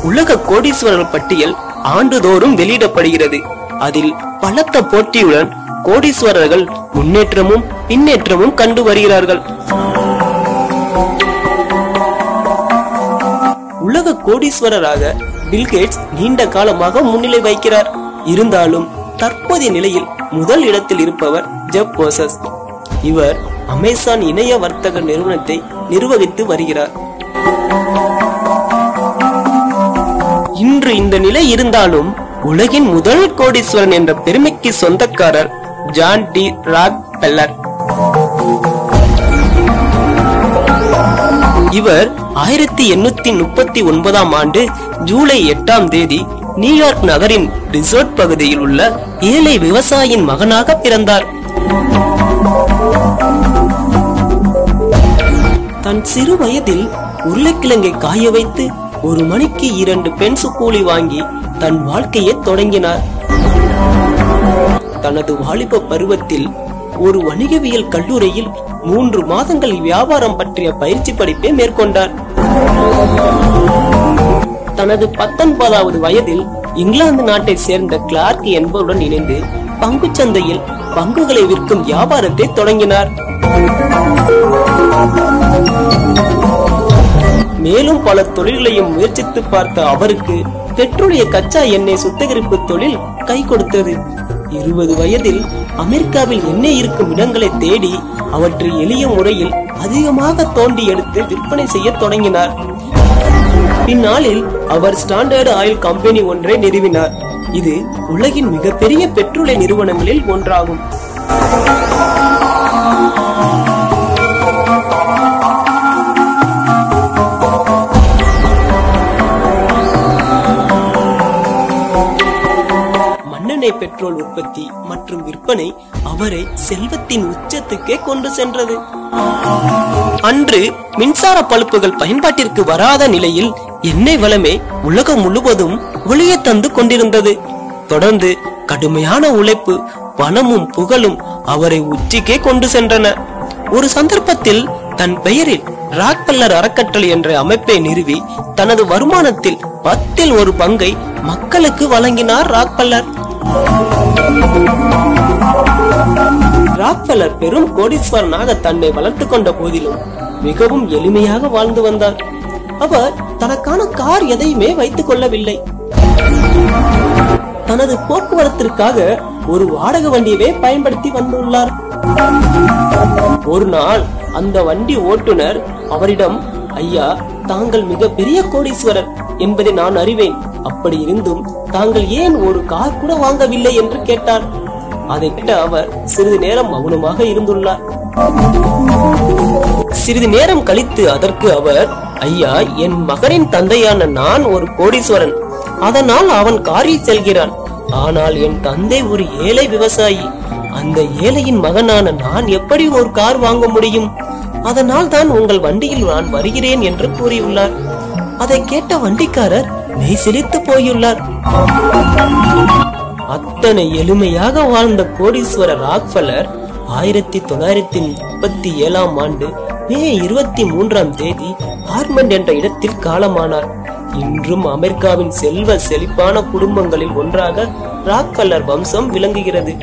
உலக கோடீஸ்வரர் பட்டியல் ஆண்டுதோறும் வெளியிடப்படுகிறது. அதில் பலத்த போட்டியுடன் கோடீஸ்வரர்கள் முன்னேற்றமும் பின்னேற்றமும் கண்டு வருகிறார்கள். உலக கோடீஸ்வரராக பில்கேட்ஸ் நீண்ட காலமாக முன்னிலை வைக்கிறார் இருந்தாலும் தற்போதைய நிலையில் முதல் இடத்தில் இருப்பவர் ஜெப் போசஸ் இவர் அமேசான் இணைய வர்த்தக நிறுவனத்தை நிர்வகித்து வருகிறார். இன்று இந்த நிலை இருந்தாலும் உலகின் முதல் கோடீஸ்வரன் என்ற பெருமைக்கு சொந்தக்காரர் ஜான் டி ராக் பெல்லர் இவர் ஆயிரத்தி எண்ணூத்தி முப்பத்தி ஒன்பதாம் ஆண்டு ஜூலை எட்டாம் தேதி நியூயார்க் நகரின் ரிசோர்ட் பகுதியில் உள்ள ஏழை விவசாயியின் மகனாக பிறந்தார். தன் சிறு வயதில் உருளைக்கிழங்கை காய வைத்து ஒரு மணிக்கு இரண்டு பென்சு கூலி வாங்கி தன் வாழ்க்கையை தொடங்கினார். தனது வாலிப பருவத்தில் ஒரு வணிகவியல் கல்லூரியில் மூன்று மாதங்கள் வியாபாரம் பற்றிய பயிற்சி படிப்பை மேற்கொண்டார். தனது பத்தொன்பதாவது வயதில் இங்கிலாந்து நாட்டை சேர்ந்த கிளார்க் என்பவருடன் இணைந்து பங்கு சந்தையில் பங்குகளை விற்கும் வியாபாரத்தை தொடங்கினார். மேலும் பல தொழில்களையும் முயற்சித்து பார்த்த அவருக்கு பெட்ரோலிய கச்சா எண்ணெய் சுத்திகரிப்பு தொழில் கை கொடுத்தது. இருபது வயதில் அமெரிக்காவில் எண்ணெய் இருக்கும் இடங்களை தேடி அவற்றை எளிய முறையில் அதிகமாக தோண்டி எடுத்து விற்பனை செய்ய தொடங்கினார். பின்னாளில் அவர் ஸ்டாண்டர்ட் ஆயில் கம்பெனி ஒன்றை நிறுவினார். இது உலகின் மிகப்பெரிய பெட்ரோலிய நிறுவனங்களில் ஒன்றாகும். பெட்ரோல் உற்பத்தி மற்றும் விற்பனை அவரை செல்வத்தின் உச்சத்துக்கே கொண்டு சென்றது. அன்று மின்சார பழுப்புகள் பயன்பாட்டிற்கு வராத நிலையில் எண்ணெய் வளமே உலகம் முழுவதும் ஒளியை தந்து கொண்டிருந்தது. தொடர்ந்து கடுமையான உழைப்பு பணமும் புகழும் அவரை உச்சிக்கே கொண்டு சென்றன. ஒரு சந்தர்ப்பத்தில் தன் பெயரில் ராக்பல்லர் அறக்கட்டளை என்ற அமைப்பை நிறுவி தனது வருமானத்தில் பத்தில் ஒரு பங்கை மக்களுக்கு வழங்கினார் ராக்பல்லர். ராக்ஃபெல்லர் பெரும் கோடீஸ்வரனாக தன்னை வளர்த்துக் கொண்ட போதிலும் மிகவும் எளிமையாக வாழ்ந்து வந்தார். அவர் தனக்கான கார் எதையுமே வைத்துக் கொள்ளவில்லை. தனது போக்குவரத்திற்காக ஒரு வாடகை வண்டியவே பயன்படுத்தி வந்துள்ளார். ஒரு நாள் அந்த வண்டி ஓட்டுநர் அவரிடம் ஐயா தாங்கள் மிக பெரிய கோடீஸ்வரர் என்பதை நான் அறிவேன். அப்படி இருந்தும் தாங்கள் ஏன் ஒரு கார் கூட வாங்கவில்லை என்று கேட்டார் அதை கேட்ட அவர் சிறிது நேரம் மௌனமாக இருந்துள்ளார். சிறிது நேரம் கழித்து அதற்கு அவர் ஐயா என் மகனின் தந்தையான நான் ஒரு கோடீஸ்வரன். அதனால் அவன் காரில் செல்கிறான். ஆனால் என் தந்தை ஒரு ஏழை விவசாயி. அந்த ஏழையின் மகனான நான் எப்படி ஒரு கார் வாங்க முடியும்? அதனால் தான் உங்கள் வண்டியில் நான் வருகிறேன் என்று கூறியுள்ளார். அதை கேட்ட வண்டிக்காரர் மெய் சிலித்து போயுள்ளார். அத்தனை எளிமையாக வாழ்ந்த கோடீஸ்வரர் ராக்ஃபலர் ஆயிரத்தி தொள்ளாயிரத்தி முப்பத்தி ஏழாம் ஆண்டு மே இருபத்தி மூன்றாம் தேதி ஹார்மண்ட் என்ற இடத்தில் காலமானார். இன்றும் அமெரிக்காவின் செல்வ செழிப்பான குடும்பங்களில் ஒன்றாக ராக்ஃபல்லர் வம்சம் விளங்குகிறது.